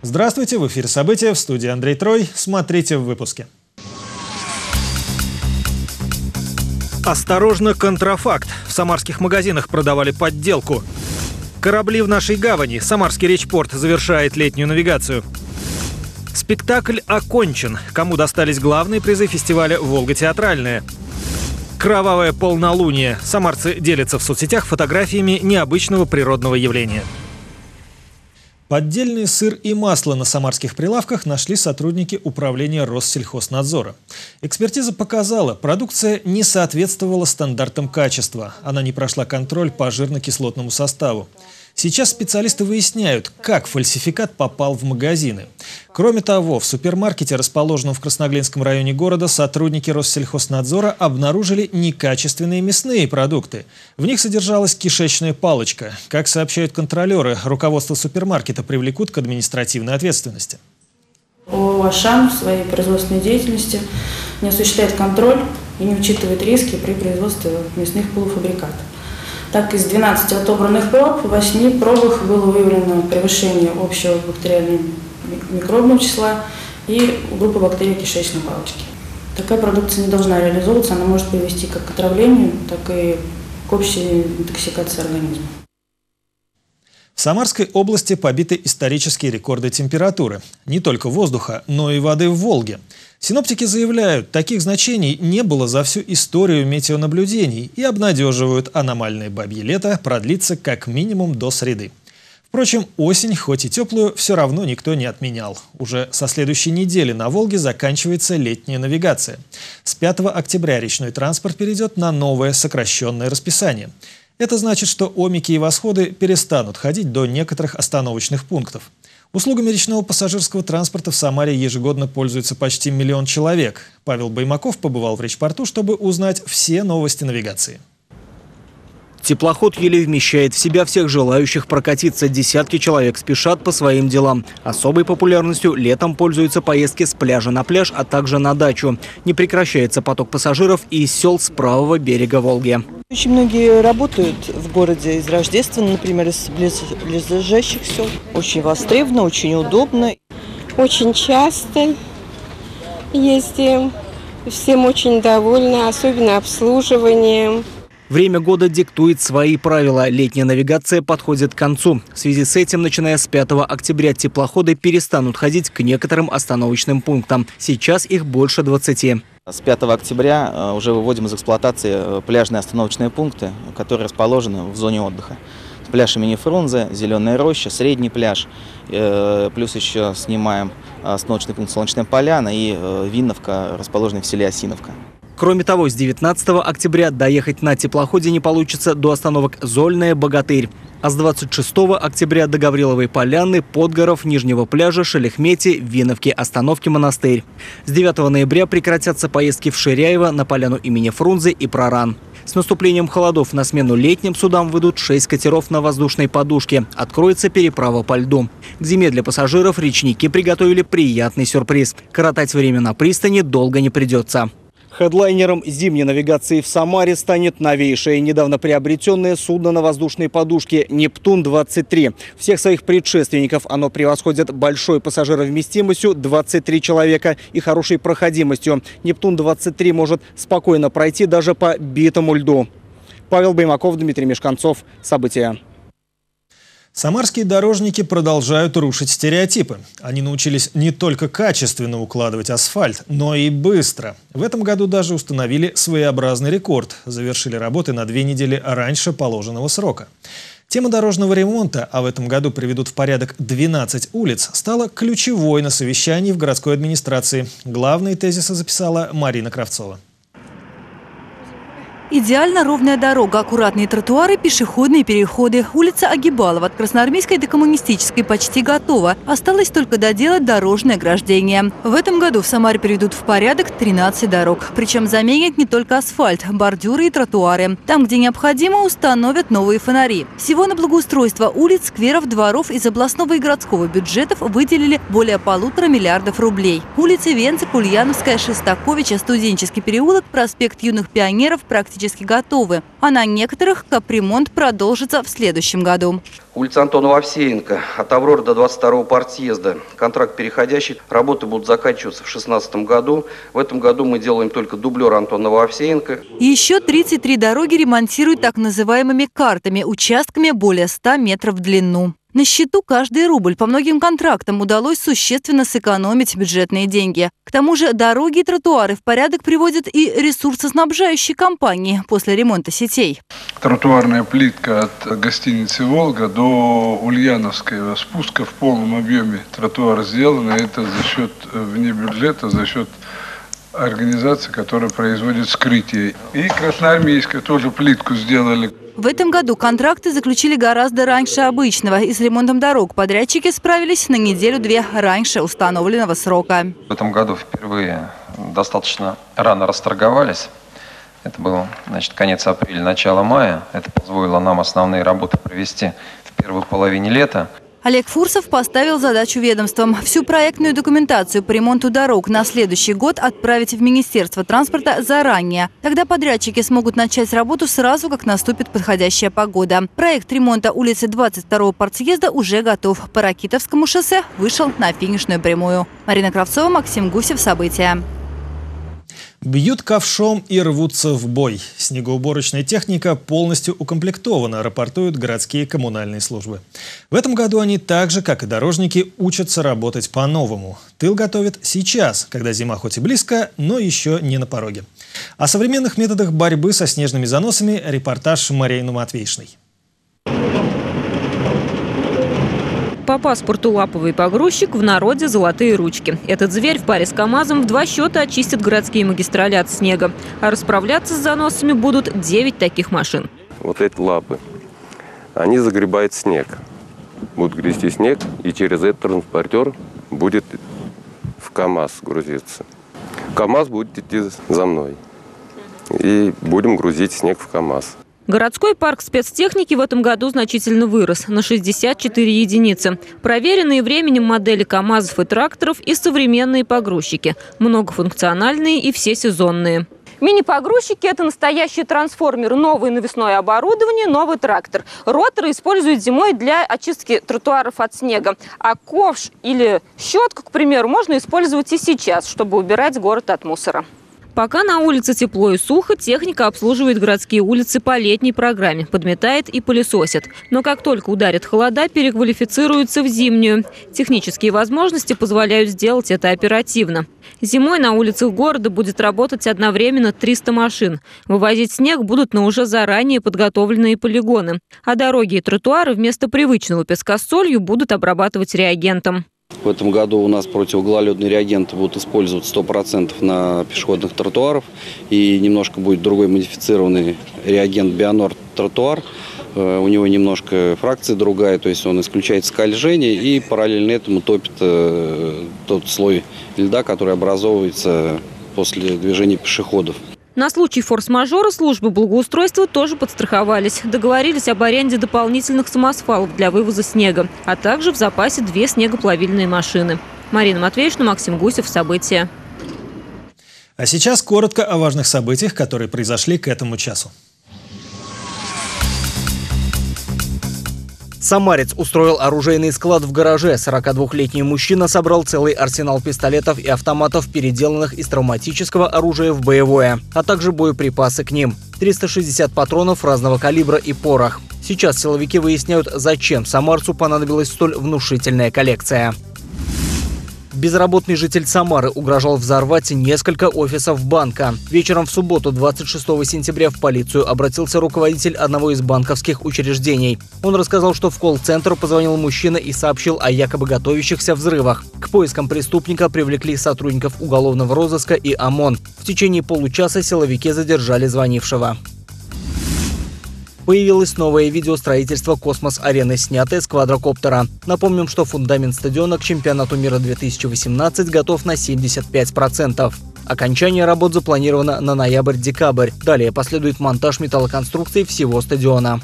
Здравствуйте, в эфире «События» в студии Андрей Трой. Смотрите в выпуске. Осторожно, контрафакт. В самарских магазинах продавали подделку. Корабли в нашей гавани. Самарский речпорт завершает летнюю навигацию. Спектакль окончен. Кому достались главные призы фестиваля «Волга театральная». Кровавое полнолуние. Самарцы делятся в соцсетях фотографиями необычного природного явления. Поддельный сыр и масло на самарских прилавках нашли сотрудники управления Россельхознадзора. Экспертиза показала, продукция не соответствовала стандартам качества. Она не прошла контроль по жирно-кислотному составу. Сейчас специалисты выясняют, как фальсификат попал в магазины. Кроме того, в супермаркете, расположенном в Красноглинском районе города, сотрудники Россельхознадзора обнаружили некачественные мясные продукты. В них содержалась кишечная палочка. Как сообщают контролеры, руководство супермаркета привлекут к административной ответственности. «Ашан» в своей производственной деятельности не осуществляет контроль и не учитывает риски при производстве мясных полуфабрикатов. Так, из 12 отобранных проб в 8 пробах было выявлено превышение общего бактериального микробного числа и группы бактерий кишечной палочки. Такая продукция не должна реализовываться, она может привести как к отравлению, так и к общей интоксикации организма. В Самарской области побиты исторические рекорды температуры. Не только воздуха, но и воды в Волге. Синоптики заявляют, таких значений не было за всю историю метеонаблюдений и обнадеживают, аномальное бабье лето продлится как минимум до среды. Впрочем, осень, хоть и теплую, все равно никто не отменял. Уже со следующей недели на Волге заканчивается летняя навигация. С 5 октября речной транспорт перейдет на новое сокращенное расписание. Это значит, что омики и восходы перестанут ходить до некоторых остановочных пунктов. Услугами речного пассажирского транспорта в Самаре ежегодно пользуется почти миллион человек. Павел Баймаков побывал в речпорту, чтобы узнать все новости навигации. Теплоход еле вмещает в себя всех желающих прокатиться. Десятки человек спешат по своим делам. Особой популярностью летом пользуются поездки с пляжа на пляж, а также на дачу. Не прекращается поток пассажиров и из сел с правого берега Волги. Очень многие работают в городе из Рождества, например, из близлежащих сел. Очень востребовано, очень удобно. Очень часто ездим. Всем очень довольны, особенно обслуживанием. Время года диктует свои правила. Летняя навигация подходит к концу. В связи с этим, начиная с 5 октября, теплоходы перестанут ходить к некоторым остановочным пунктам. Сейчас их больше 20. С 5 октября э, уже выводим из эксплуатации э, пляжные остановочные пункты, которые расположены в зоне отдыха. Пляж имени Фрунзе, Зеленая роща, Средний пляж. Э, плюс еще снимаем остановочный пункт Солнечная поляна и Винновка, расположенная в селе Осиновка. Кроме того, с 19 октября доехать на теплоходе не получится до остановок Зольная, Богатырь. А с 26 октября до Гавриловой поляны, Подгоров, Нижнего пляжа, Шелехмети, Виновки, остановки Монастырь. С 9 ноября прекратятся поездки в Ширяево, на поляну имени Фрунзе и Проран. С наступлением холодов на смену летним судам выйдут 6 катеров на воздушной подушке. Откроется переправа по льду. К зиме для пассажиров речники приготовили приятный сюрприз. Коротать время на пристани долго не придется. Хедлайнером зимней навигации в Самаре станет новейшее, недавно приобретенное судно на воздушной подушке «Нептун-23». Всех своих предшественников оно превосходит большой пассажировместимостью 23 человека и хорошей проходимостью. «Нептун-23» может спокойно пройти даже по битому льду. Павел Баймаков, Дмитрий Мешканцов. События. Самарские дорожники продолжают рушить стереотипы. Они научились не только качественно укладывать асфальт, но и быстро. В этом году даже установили своеобразный рекорд. Завершили работы на две недели раньше положенного срока. Тема дорожного ремонта, а в этом году приведут в порядок 12 улиц, стала ключевой на совещании в городской администрации. Главные тезисы записала Марина Кравцова. Идеально ровная дорога, аккуратные тротуары, пешеходные переходы. Улица Агибалова от Красноармейской до Коммунистической почти готова. Осталось только доделать дорожное ограждение. В этом году в Самаре приведут в порядок 13 дорог. Причем заменят не только асфальт, бордюры и тротуары. Там, где необходимо, установят новые фонари. Всего на благоустройство улиц, скверов, дворов из областного и городского бюджетов выделили более полутора миллиардов рублей. Улицы Венцик, Ульяновская, Шестаковича, Студенческий переулок, проспект Юных пионеров практически практически готовы, а на некоторых капремонт продолжится в следующем году. Улица Антонова Овсеенко, от Авроры до 22-го партсъезда. Контракт переходящий. Работы будут заканчиваться в 2016 году. В этом году мы делаем только дублер Антонова Овсеенко. Еще 33 дороги ремонтируют так называемыми картами, участками более 100 метров в длину. На счету каждый рубль. По многим контрактам удалось существенно сэкономить бюджетные деньги. К тому же дороги и тротуары в порядок приводят и ресурсоснабжающие компании после ремонта сетей. Тротуарная плитка от гостиницы «Волга» до Ульяновского спуска в полном объеме тротуар сделана. Это за счет э, вне бюджета, за счет организации, которая производит скрытие. И Красноармейская тоже плитку сделали. В этом году контракты заключили гораздо раньше обычного. И с ремонтом дорог подрядчики справились на неделю-две раньше установленного срока. В этом году впервые достаточно рано расторговались. Это был значит, конец апреля, начало мая. Это позволило нам основные работы провести в первой половине лета. Олег Фурсов поставил задачу ведомствам всю проектную документацию по ремонту дорог на следующий год отправить в Министерство транспорта заранее. Тогда подрядчики смогут начать работу сразу, как наступит подходящая погода. Проект ремонта улицы 22-го партсъезда уже готов. По Ракитовскому шоссе вышел на финишную прямую. Марина Кравцова, Максим Гусев. События. Бьют ковшом и рвутся в бой. Снегоуборочная техника полностью укомплектована, рапортуют городские коммунальные службы. В этом году они так же, как и дорожники, учатся работать по-новому. Тыл готовит сейчас, когда зима хоть и близко, но еще не на пороге. О современных методах борьбы со снежными заносами репортаж Марины Матвейшной. По паспорту лаповый погрузчик, в народе золотые ручки. Этот зверь в паре с КАМАЗом в два счета очистит городские магистрали от снега. А расправляться с заносами будут 9 таких машин. Вот эти лапы, они загребают снег. Будут грести снег, и через этот транспортер будет в КАМАЗ грузиться. КАМАЗ будет идти за мной. И будем грузить снег в КАМАЗ. Городской парк спецтехники в этом году значительно вырос на 64 единицы. Проверенные временем модели КАМАЗов и тракторов и современные погрузчики. Многофункциональные и всесезонные. Мини-погрузчики – это настоящие трансформеры, новое навесное оборудование, новый трактор. Роторы используют зимой для очистки тротуаров от снега. А ковш или щетку, к примеру, можно использовать и сейчас, чтобы убирать город от мусора. Пока на улице тепло и сухо, техника обслуживает городские улицы по летней программе, подметает и пылесосит. Но как только ударит холода, переквалифицируется в зимнюю. Технические возможности позволяют сделать это оперативно. Зимой на улицах города будет работать одновременно 300 машин. Вывозить снег будут на уже заранее подготовленные полигоны. А дороги и тротуары вместо привычного песка с солью будут обрабатывать реагентом. В этом году у нас противогололедные реагенты будут использовать 100% на пешеходных тротуарах. И немножко будет другой модифицированный реагент Бионор тротуар. Э, у него немножко фракция другая, то есть он исключает скольжение и параллельно этому топит э, тот слой льда, который образовывается после движения пешеходов. На случай форс-мажора службы благоустройства тоже подстраховались. Договорились об аренде дополнительных самосвалов для вывоза снега, а также в запасе две снегоплавильные машины. Марина Матвеевна, Максим Гусев. События. А сейчас коротко о важных событиях, которые произошли к этому часу. Самарец устроил оружейный склад в гараже. 42-летний мужчина собрал целый арсенал пистолетов и автоматов, переделанных из травматического оружия в боевое, а также боеприпасы к ним. 360 патронов разного калибра и порох. Сейчас силовики выясняют, зачем Самарцу понадобилась столь внушительная коллекция. Безработный житель Самары угрожал взорвать несколько офисов банка. Вечером в субботу, 26 сентября, в полицию обратился руководитель одного из банковских учреждений. Он рассказал, что в колл-центр позвонил мужчина и сообщил о якобы готовящихся взрывах. К поискам преступника привлекли сотрудников уголовного розыска и ОМОН. В течение получаса силовики задержали звонившего. Появилось новое видео строительства космос-арены, снятое с квадрокоптера. Напомним, что фундамент стадиона к чемпионату мира 2018 готов на 75%. Окончание работ запланировано на ноябрь-декабрь. Далее последует монтаж металлоконструкций всего стадиона.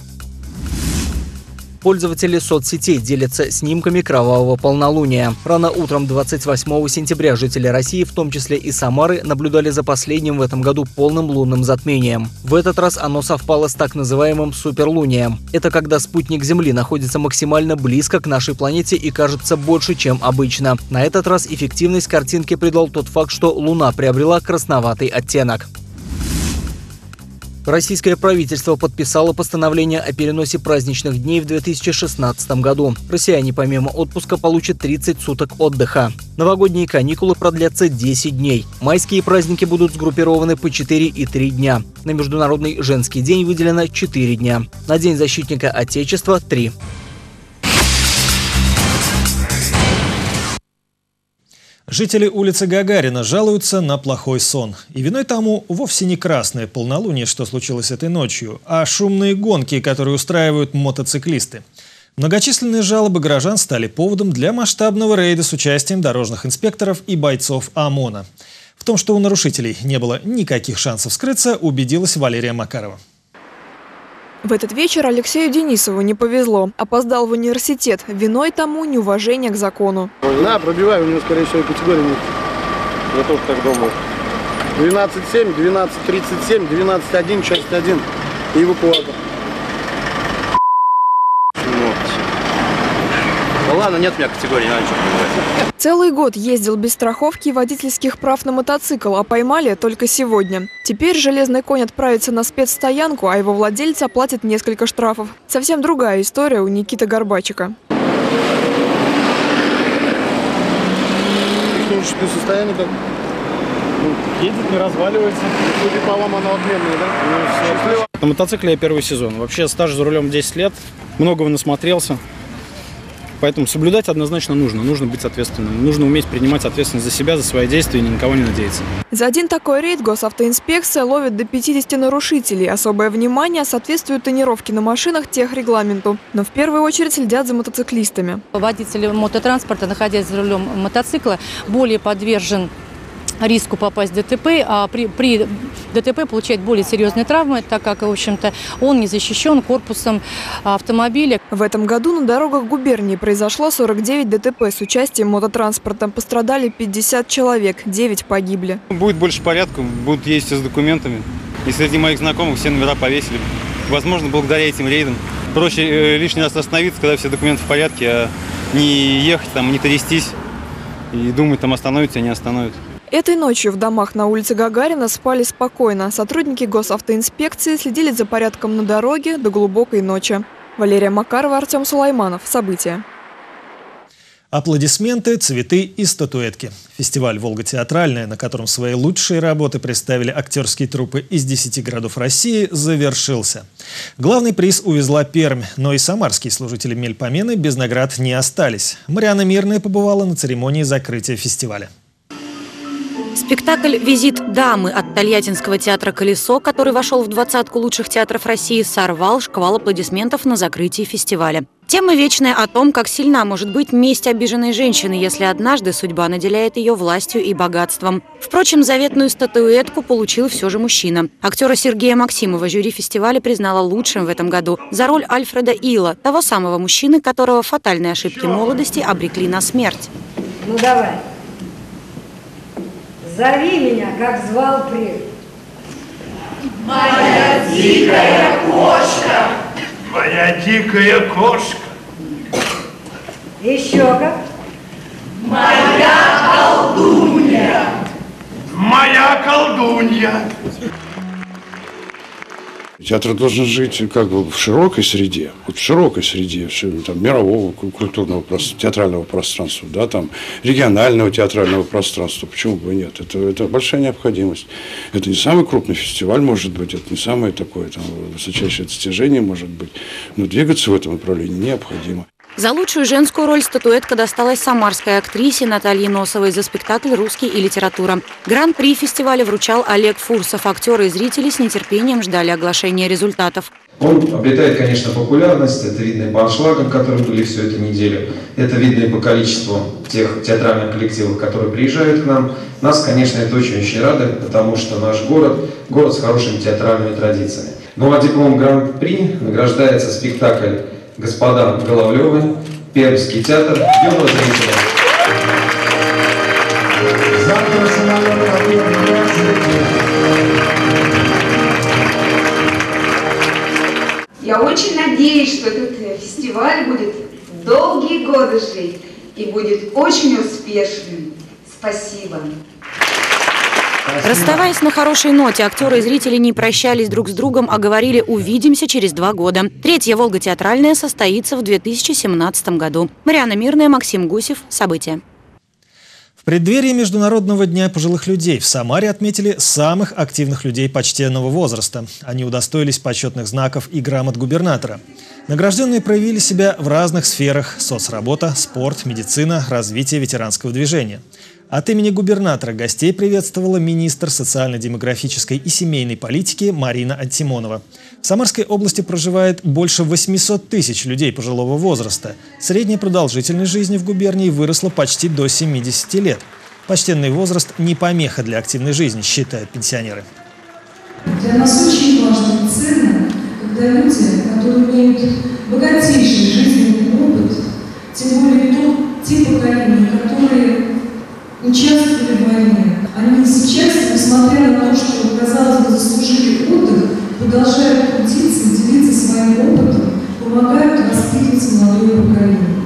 Пользователи соцсетей делятся снимками кровавого полнолуния. Рано утром 28 сентября жители России, в том числе и Самары, наблюдали за последним в этом году полным лунным затмением. В этот раз оно совпало с так называемым суперлунием. Это когда спутник Земли находится максимально близко к нашей планете и кажется больше, чем обычно. На этот раз эффективность картинки придал тот факт, что Луна приобрела красноватый оттенок. Российское правительство подписало постановление о переносе праздничных дней в 2016 году. Россияне помимо отпуска получат 30 суток отдыха. Новогодние каникулы продлятся 10 дней. Майские праздники будут сгруппированы по 4 и 3 дня. На Международный женский день выделено 4 дня. На День защитника Отечества – 3. Жители улицы Гагарина жалуются на плохой сон. И виной тому вовсе не красное полнолуние, что случилось этой ночью, а шумные гонки, которые устраивают мотоциклисты. Многочисленные жалобы горожан стали поводом для масштабного рейда с участием дорожных инспекторов и бойцов ОМОНа. В том, что у нарушителей не было никаких шансов скрыться, убедилась Валерия Макарова. В этот вечер Алексею Денисову не повезло. Опоздал в университет. Виной тому неуважение к закону. На, пробивай, у него, скорее всего, категории нет. Я тоже так думаю. 12.7, 12.37, 12.1, часть 1 и эвакуатор. Ну ладно, нет у меня категории, надо ничего понимать. Целый год ездил без страховки и водительских прав на мотоцикл, а поймали только сегодня. Теперь железный конь отправится на спецстоянку, а его владелец оплатит несколько штрафов. Совсем другая история у Никиты Горбачика. Техническое состояние как? Едет, не разваливается. Судя по вам, оно отменное, да? Ну. На мотоцикле я первый сезон. Вообще стаж за рулем 10 лет. Многого насмотрелся. Поэтому соблюдать однозначно нужно. Нужно быть ответственным. Нужно уметь принимать ответственность за себя, за свои действия и ни на кого не надеяться. За один такой рейд госавтоинспекция ловит до 50 нарушителей. Особое внимание соответствуют тонировки на машинах техрегламенту. Но в первую очередь следят за мотоциклистами. Водитель мототранспорта, находясь за рулем мотоцикла, более подвержен риску попасть в ДТП, а при, при ДТП получает более серьезные травмы, так как, в общем-то, он не защищен корпусом автомобиля. В этом году на дорогах губернии произошло 49 ДТП с участием мототранспорта. Пострадали 50 человек, 9 погибли. Будет больше порядка, будут ездить с документами. И среди моих знакомых все номера повесили. Возможно, благодаря этим рейдам. Проще э, лишний раз остановиться, когда все документы в порядке, а не ехать там, не трястись и думать, там остановится, а не остановят. Этой ночью в домах на улице Гагарина спали спокойно. Сотрудники госавтоинспекции следили за порядком на дороге до глубокой ночи. Валерия Макарова, Артем Сулайманов. События. Аплодисменты, цветы и статуэтки. Фестиваль «Волга театральная», на котором свои лучшие работы представили актерские труппы из 10 городов России, завершился. Главный приз увезла Пермь, но и самарские служители Мельпомены без наград не остались. Мариана Мирная побывала на церемонии закрытия фестиваля. Спектакль «Визит дамы» от Тольяттинского театра «Колесо», который вошел в двадцатку лучших театров России, сорвал шквал аплодисментов на закрытии фестиваля. Тема вечная о том, как сильна может быть месть обиженной женщины, если однажды судьба наделяет ее властью и богатством. Впрочем, заветную статуэтку получил все же мужчина. Актера Сергея Максимова жюри фестиваля признала лучшим в этом году за роль Альфреда Ила, того самого мужчины, которого фатальные ошибки молодости обрекли на смерть. Ну давай. Зови меня, как звал прежде. Моя дикая кошка! Моя дикая кошка! Еще как? Моя колдунья! Моя колдунья! Театр должен жить как бы в широкой среде, в широкой среде там, мирового культурного театрального пространства, да, там, регионального театрального пространства. Почему бы нет? Это, это большая необходимость. Это не самый крупный фестиваль, может быть, это не самое такое там, высочайшее достижение, может быть. Но двигаться в этом направлении необходимо. За лучшую женскую роль статуэтка досталась самарской актрисе Наталье Носовой за спектакль «Русский и литература». Гран-при фестиваля вручал Олег Фурсов. Актеры и зрители с нетерпением ждали оглашения результатов. Он обретает, конечно, популярность, это видно и по аншлагам, которые были всю эту неделю, это видно и по количеству тех театральных коллективов, которые приезжают к нам. Нас, конечно, это очень-очень радует, потому что наш город – город с хорошими театральными традициями. Ну а диплом Гран-при награждается спектакль «Господа Головлевы», Пермский театр, юного зрителя. Я очень надеюсь, что этот фестиваль будет долгие годы жить и будет очень успешным. Спасибо. Расставаясь на хорошей ноте, актеры и зрители не прощались друг с другом, а говорили «увидимся через два года». Третья «Волга» театральная состоится в 2017 году. Мариана Мирная, Максим Гусев. События. В преддверии Международного дня пожилых людей в Самаре отметили самых активных людей почтенного возраста. Они удостоились почетных знаков и грамот губернатора. Награжденные проявили себя в разных сферах – соцработа, спорт, медицина, развитие ветеранского движения. От имени губернатора гостей приветствовала министр социально-демографической и семейной политики Марина Антимонова. В Самарской области проживает больше 800 тысяч людей пожилого возраста. Средняя продолжительность жизни в губернии выросла почти до 70 лет. Почтенный возраст не помеха для активной жизни, считают пенсионеры. Для нас очень важно и ценно, когда люди, которые имеют богатейший жизненный опыт, тем более то, те поколения, которые участвовали в войне, они сейчас, несмотря на то, что, казалось бы, заслужили отдых, продолжают трудиться, делиться своим опытом, помогают воспитывать молодое поколение.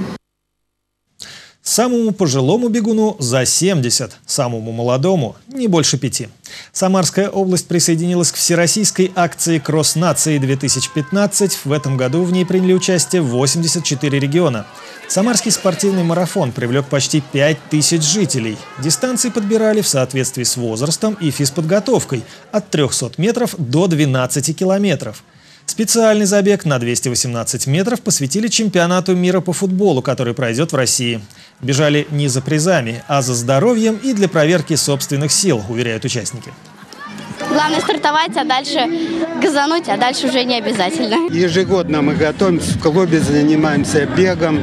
Самому пожилому бегуну за 70, самому молодому не больше пяти. Самарская область присоединилась к всероссийской акции «Кросс нации-2015». В этом году в ней приняли участие 84 региона. Самарский спортивный марафон привлек почти 5000 жителей. Дистанции подбирали в соответствии с возрастом и физподготовкой от 300 метров до 12 километров. Специальный забег на 218 метров посвятили чемпионату мира по футболу, который пройдет в России. Бежали не за призами, а за здоровьем и для проверки собственных сил, уверяют участники. Главное стартовать, а дальше газануть, а дальше уже не обязательно. Ежегодно мы готовимся в клубе, занимаемся бегом.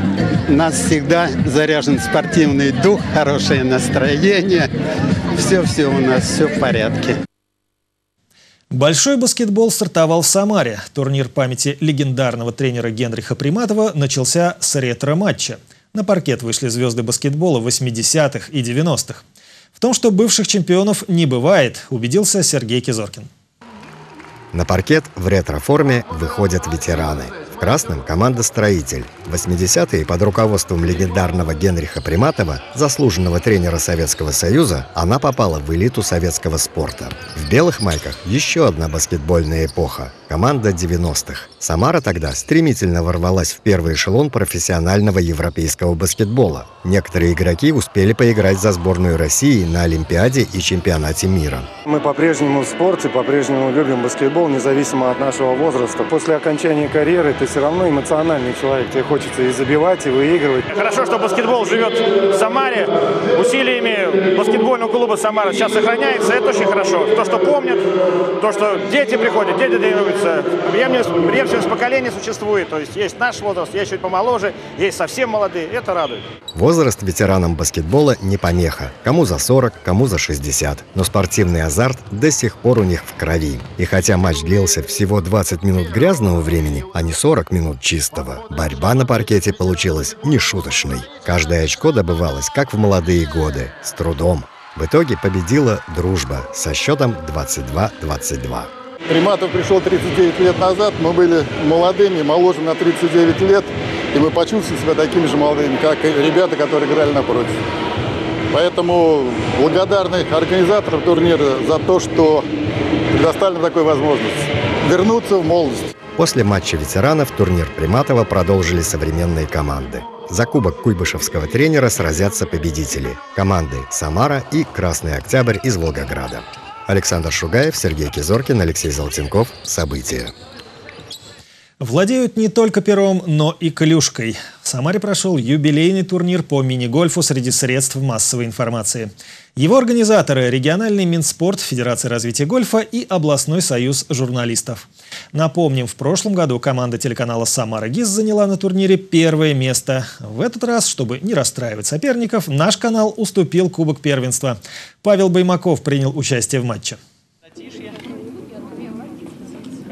У нас всегда заряжен спортивный дух, хорошее настроение. Все-все у нас, все в порядке. Большой баскетбол стартовал в Самаре. Турнир памяти легендарного тренера Генриха Приматова начался с ретро-матча. На паркет вышли звезды баскетбола 80-х и 90-х. В том, что бывших чемпионов не бывает, убедился Сергей Кизоркин. На паркет в ретро-форме выходят ветераны. В красном – команда «Строитель». 80-е под руководством легендарного Генриха Приматова, заслуженного тренера Советского Союза, она попала в элиту советского спорта. В белых майках еще одна баскетбольная эпоха – команда 90-х. Самара тогда стремительно ворвалась в первый эшелон профессионального европейского баскетбола. Некоторые игроки успели поиграть за сборную России на Олимпиаде и чемпионате мира. Мы по-прежнему в спорте, по-прежнему любим баскетбол, независимо от нашего возраста. После окончания карьеры ты все равно эмоциональный человек. Тебе хочется и забивать, и выигрывать. Хорошо, что баскетбол живет в Самаре. Усилиями баскетбольного клуба «Самара» сейчас сохраняется. Это очень хорошо. То, что помнят, то, что дети приходят, дети тренируются. Преемственность поколений существует. То есть есть наш возраст, есть чуть помоложе, есть совсем молодые. Это радует. Возраст ветеранам баскетбола не помеха. Кому за 40, кому за 60. Но спортивный азарт до сих пор у них в крови. И хотя матч длился всего 20 минут грязного времени, а не 40 минут чистого, борьба на паркете получилась нешуточной. Каждое очко добывалось, как в молодые годы, с трудом. В итоге победила дружба со счетом 22-22. Приматов пришел 39 лет назад, мы были молодыми, моложе на 39 лет, и мы почувствовали себя такими же молодыми, как и ребята, которые играли напротив. Поэтому благодарны организаторам турнира за то, что предоставили такую возможность вернуться в молодость. После матча ветеранов турнир Приматова продолжили современные команды. За кубок куйбышевского тренера сразятся победители – команды «Самара» и «Красный Октябрь» из Волгограда. Александр Шугаев, Сергей Кизоркин, Алексей Золотенков. События. Владеют не только пером, но и клюшкой. В Самаре прошел юбилейный турнир по мини-гольфу среди средств массовой информации. Его организаторы – региональный Минспорт, Федерация развития гольфа и областной союз журналистов. Напомним, в прошлом году команда телеканала «Самара ГИС» заняла на турнире первое место. В этот раз, чтобы не расстраивать соперников, наш канал уступил Кубок первенства. Павел Баймаков принял участие в матче.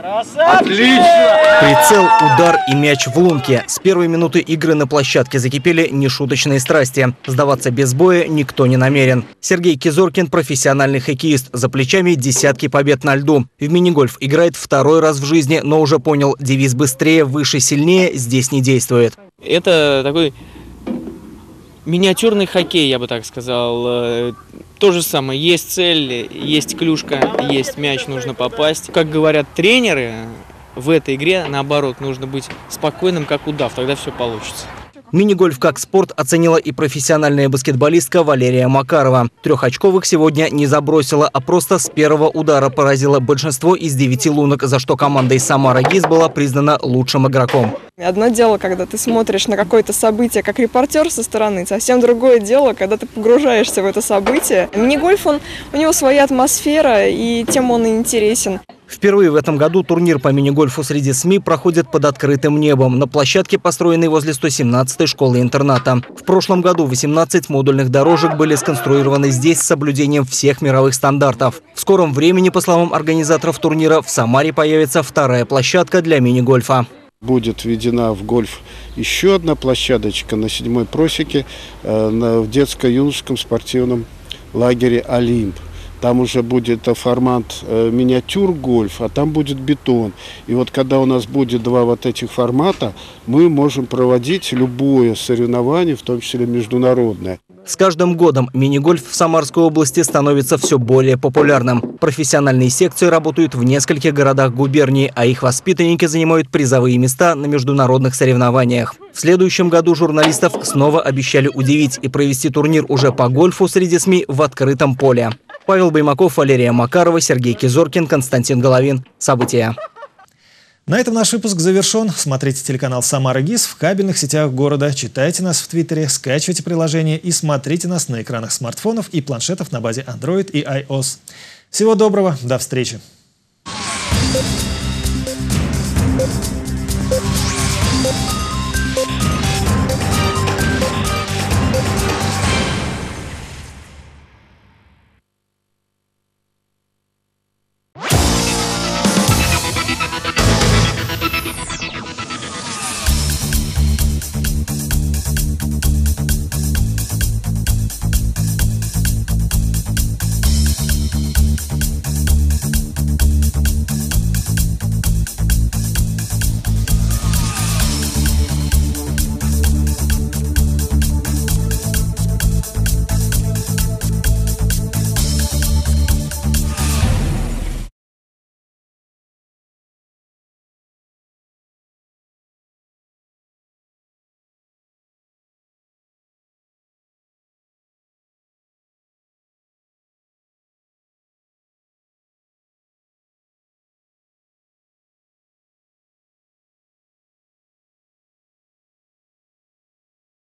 Отлично! Прицел, удар и мяч в лунке. С первой минуты игры на площадке закипели нешуточные страсти. Сдаваться без боя никто не намерен. Сергей Кизоркин – профессиональный хоккеист. За плечами десятки побед на льду. В мини-гольф играет второй раз в жизни, но уже понял, девиз «быстрее, выше, сильнее» здесь не действует. Это такой миниатюрный хоккей, я бы так сказал. Э, то же самое, есть цель, есть клюшка, есть мяч, нужно попасть. Как говорят тренеры, в этой игре, наоборот, нужно быть спокойным, как удав, тогда все получится. Мини-гольф как спорт оценила и профессиональная баскетболистка Валерия Макарова. Трехочковых сегодня не забросила, а просто с первого удара поразила большинство из девяти лунок, за что команда из Самара ГИС была признана лучшим игроком. Одно дело, когда ты смотришь на какое-то событие как репортер со стороны, совсем другое дело, когда ты погружаешься в это событие. Мини-гольф, у него своя атмосфера, и тем он и интересен. Впервые в этом году турнир по мини-гольфу среди СМИ проходит под открытым небом на площадке, построенной возле 117-й школы-интерната. В прошлом году 18 модульных дорожек были сконструированы здесь с соблюдением всех мировых стандартов. В скором времени, по словам организаторов турнира, в Самаре появится вторая площадка для мини-гольфа. Будет введена в гольф еще одна площадочка на седьмой просеке э, в детско-юношеском спортивном лагере «Олимп». Там уже будет формат э, миниатюр гольф, а там будет бетон. И вот когда у нас будет два вот этих формата, мы можем проводить любое соревнование, в том числе международное. С каждым годом мини-гольф в Самарской области становится все более популярным. Профессиональные секции работают в нескольких городах губернии, а их воспитанники занимают призовые места на международных соревнованиях. В следующем году журналистов снова обещали удивить и провести турнир уже по гольфу среди СМИ в открытом поле. Павел Баймаков, Валерия Макарова, Сергей Кизоркин, Константин Головин. События. На этом наш выпуск завершен. Смотрите телеканал «Самара ГИС» в кабельных сетях города, читайте нас в Твиттере, скачивайте приложение и смотрите нас на экранах смартфонов и планшетов на базе Android и iOS. Всего доброго, до встречи!